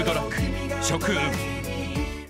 ウドラック食運。